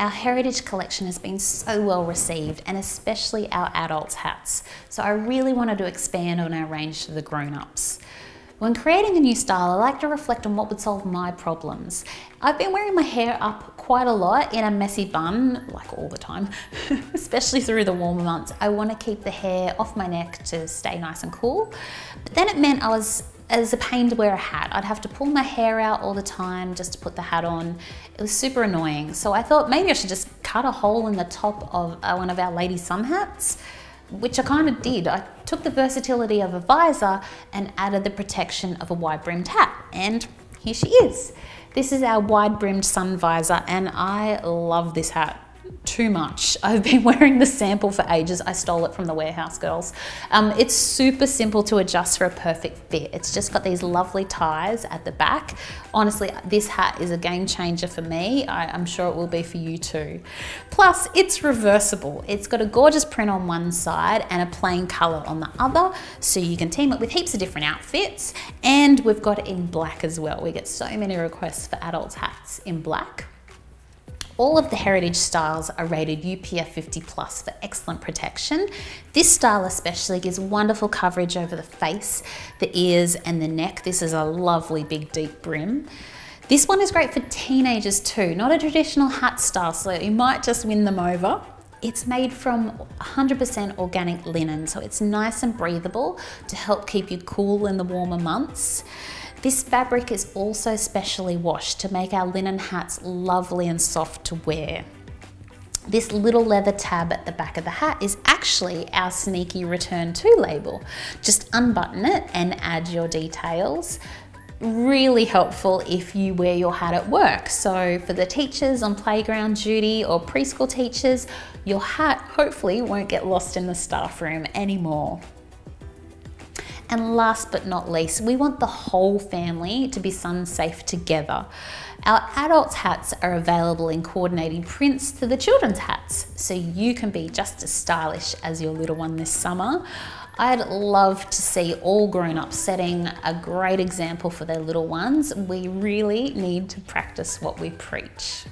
Our heritage collection has been so well received and especially our adults hats. So I really wanted to expand on our range to the grown-ups. When creating a new style, I like to reflect on what would solve my problems. I've been wearing my hair up quite a lot in a messy bun, like all the time, especially through the warmer months. I want to keep the hair off my neck to stay nice and cool. But then it meant I was as a pain to wear a hat. I'd have to pull my hair out all the time just to put the hat on. It was super annoying. So I thought maybe I should just cut a hole in the top of uh, one of our lady sun hats which I kind of did. I took the versatility of a visor and added the protection of a wide brimmed hat. And here she is. This is our wide brimmed sun visor and I love this hat too much. I've been wearing the sample for ages. I stole it from the warehouse girls. Um, it's super simple to adjust for a perfect fit. It's just got these lovely ties at the back. Honestly, this hat is a game changer for me. I, am sure it will be for you too. Plus, it's reversible. It's got a gorgeous print on one side and a plain color on the other. So you can team it with heaps of different outfits. And we've got it in black as well. We get so many requests for adults hats in black. All of the heritage styles are rated UPF 50 plus for excellent protection. This style especially gives wonderful coverage over the face, the ears and the neck. This is a lovely big deep brim. This one is great for teenagers too, not a traditional hat style, so you might just win them over. It's made from 100% organic linen, so it's nice and breathable to help keep you cool in the warmer months. This fabric is also specially washed to make our linen hats lovely and soft to wear. This little leather tab at the back of the hat is actually our sneaky return to label. Just unbutton it and add your details. Really helpful if you wear your hat at work. So for the teachers on playground duty or preschool teachers, your hat hopefully won't get lost in the staff room anymore. And last but not least, we want the whole family to be sun safe together. Our adults hats are available in coordinating prints to the children's hats, so you can be just as stylish as your little one this summer. I'd love to see all grown-ups setting a great example for their little ones. We really need to practice what we preach.